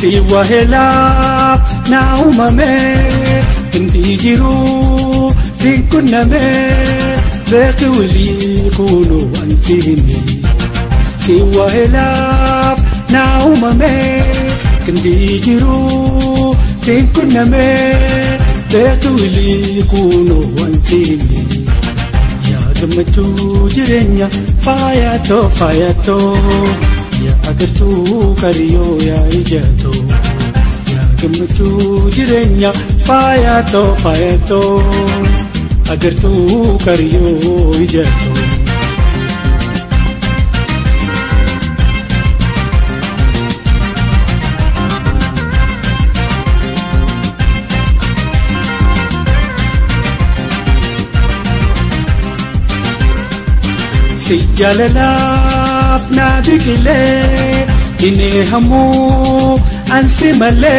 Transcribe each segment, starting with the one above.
si wahelaaf na uumame hindi jiru siin qunname beeki walii kuunu wanti himi si wahelaaf na uumame hindi jiru siin qunname beeki walii kuunu wanti himi yaa gammachuu jireenya faayatoo faayatoo agartuu qariyoo yaa ijatoo yaa gammachuu jireenya faayatoo faayatoo agartuu qariyoo ijatoo. si अपना दिखले इने हमू अंसी मले।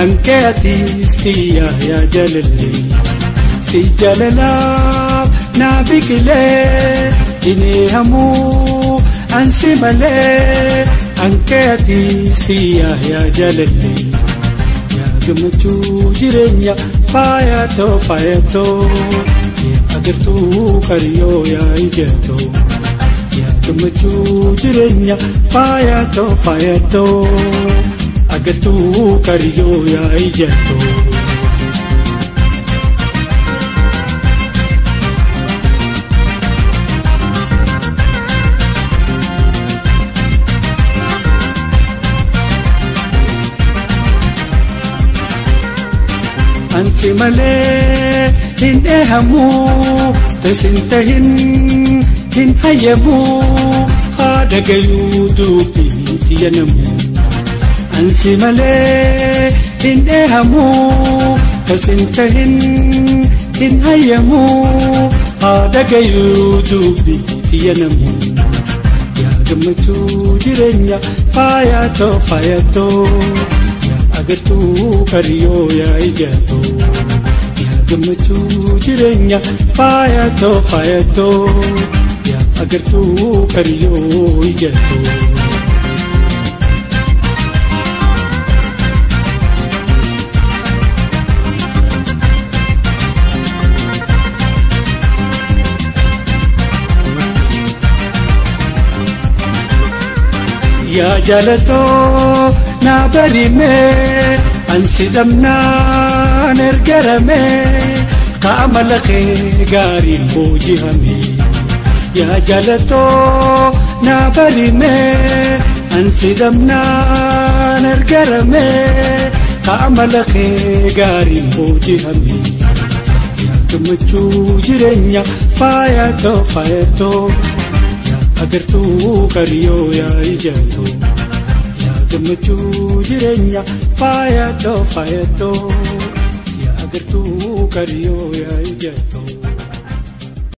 अंके अतिया या जलले सी जलला ना बिकले इने हमू अंसी मले। अंके अतिया या जलले यादम चूजरेन्या पाया तो पाया तो। ये अगर तू करियो या तो gamachuu jireenya faayatoo to agattuu kariyyoo ya ijaatoo. anti malee hin dheehamu teessinte hin hin hayyamu haa dhagayuu dubbiitti yanamu. Ansi malee hin dheehamu kasinta hin hin hayyamu haa dhagayuu dubbiitti yanamu. Yaa gammachuu jireenya faayatoo faayatoo yaa agartuu kariyoo yaa ijatoo yaa gammachuu jireenya faayatoo faayatoo. Agartuu qariyoo ijatoo. yaa jaalatoo na barime ansi dhabnaan ergarame qaama laqee gaariin boojihame yaa jaalatoo na barime ansi dhabnaan ergarame qaama laqee gaariin boojihame yaa gammachuu jireenya faayatoo faayatoo. agartuu qariyoo yaa ijatoo yaa gammachuu jireenya faayatoo faayatoo yaa agartuu qariyoo yaa ijatoo.